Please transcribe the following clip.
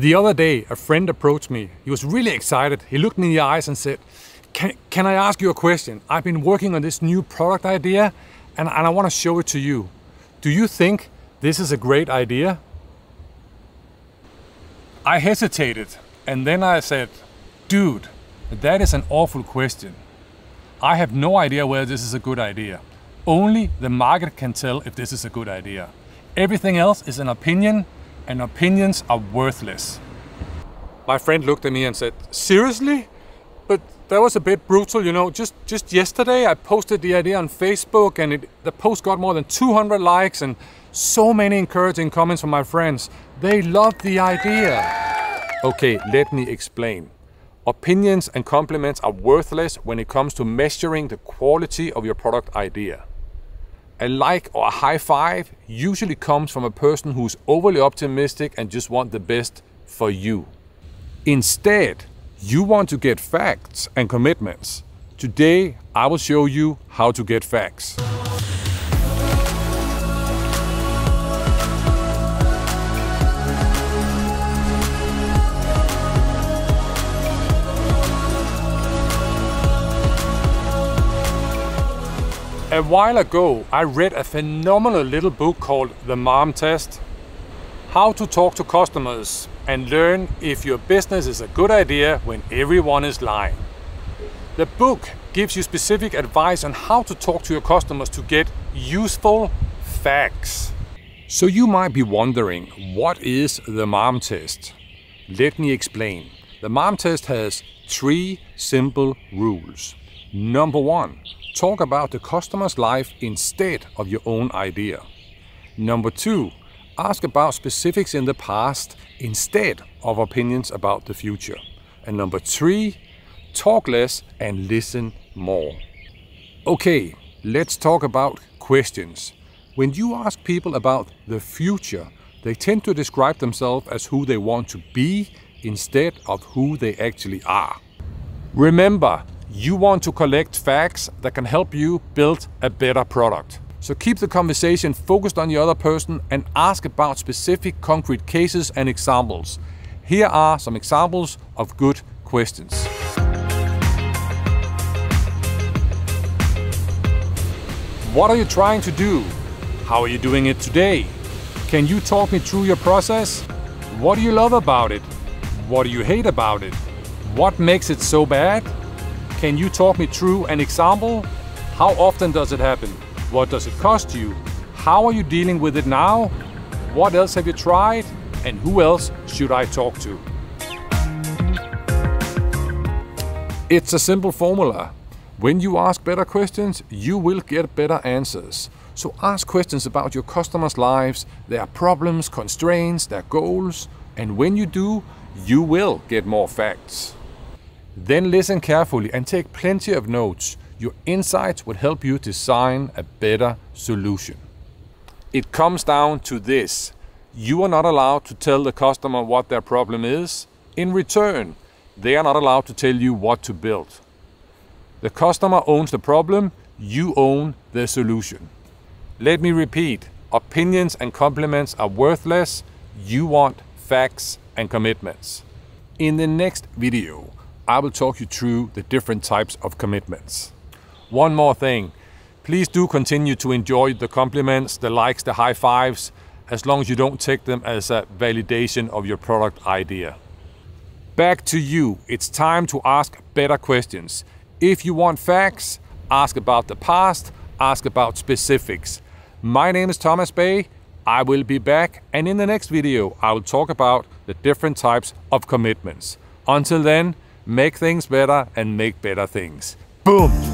The other day, a friend approached me. He was really excited. He looked me in the eyes and said, Can, can I ask you a question? I've been working on this new product idea and, and I want to show it to you. Do you think this is a great idea? I hesitated and then I said, Dude, that is an awful question. I have no idea whether this is a good idea. Only the market can tell if this is a good idea. Everything else is an opinion, and opinions are worthless. My friend looked at me and said, Seriously? But that was a bit brutal, you know. Just just yesterday I posted the idea on Facebook and it, the post got more than 200 likes and so many encouraging comments from my friends. They loved the idea. Okay, let me explain. Opinions and compliments are worthless when it comes to measuring the quality of your product idea. A like or a high five usually comes from a person who's overly optimistic and just want the best for you. Instead, you want to get facts and commitments. Today, I will show you how to get facts. A while ago, I read a phenomenal little book called The Mom Test. How to talk to customers and learn if your business is a good idea when everyone is lying. The book gives you specific advice on how to talk to your customers to get useful facts. So you might be wondering, what is the MOM test? Let me explain. The MOM test has three simple rules. Number one, talk about the customer's life instead of your own idea. Number two, ask about specifics in the past instead of opinions about the future. And number three, talk less and listen more. Okay, let's talk about questions. When you ask people about the future, they tend to describe themselves as who they want to be instead of who they actually are. Remember, you want to collect facts that can help you build a better product. So keep the conversation focused on the other person and ask about specific concrete cases and examples. Here are some examples of good questions. What are you trying to do? How are you doing it today? Can you talk me through your process? What do you love about it? What do you hate about it? What makes it so bad? Can you talk me through an example? How often does it happen? What does it cost you? How are you dealing with it now? What else have you tried? And who else should I talk to? It's a simple formula. When you ask better questions, you will get better answers. So ask questions about your customers' lives, their problems, constraints, their goals, and when you do, you will get more facts. Then listen carefully and take plenty of notes. Your insights will help you design a better solution. It comes down to this. You are not allowed to tell the customer what their problem is. In return, they are not allowed to tell you what to build. The customer owns the problem, you own the solution. Let me repeat, opinions and compliments are worthless. You want facts and commitments. In the next video, I will talk you through the different types of commitments. One more thing, please do continue to enjoy the compliments, the likes, the high fives, as long as you don't take them as a validation of your product idea. Back to you, it's time to ask better questions. If you want facts, ask about the past, ask about specifics. My name is Tomas Bay, I will be back and in the next video I will talk about the different types of commitments. Until then, make things better and make better things. Boom!